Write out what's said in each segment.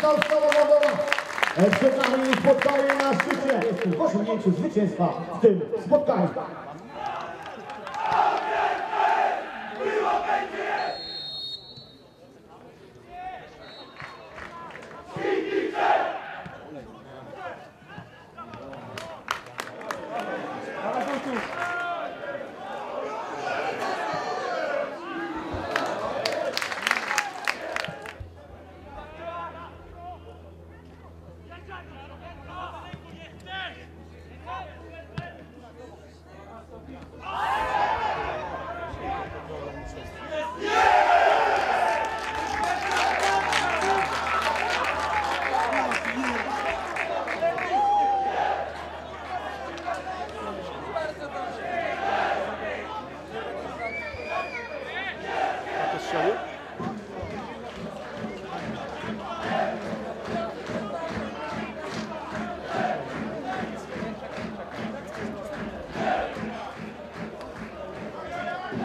Stalowa przed nami spotkanie na szczycie w osiągnięciu zwycięstwa w tym spotkaniu.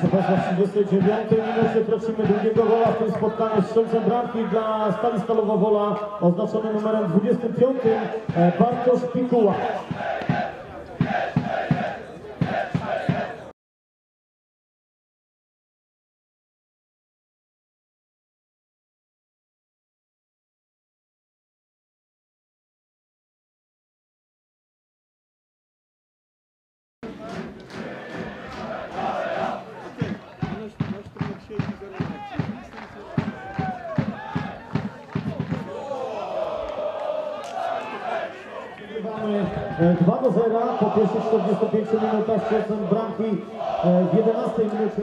Proszę Państwa, w 39 minucie prosimy drugiego gola w tym spotkaniu z strzelcem bramki dla Stali Stalowa Wola oznaczony numerem 25 e, Bartosz Pikuła. 2 do 0 po pierwszych 45 minutach strzelcem bramki e, w 11 minucie.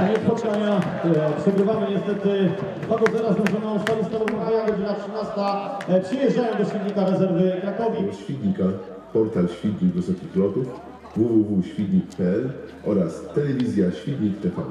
Koniec spotkania. E, Przegrywamy niestety 2 do 0 z drużyną Stali Stalowa Haja, godzina 13. E, Przyjeżdżają do silnika rezerwy Krakowi. Świdnika, portal Świdnik Wysokich Lotów, www.świdnik.pl oraz telewizja Świdnik TV.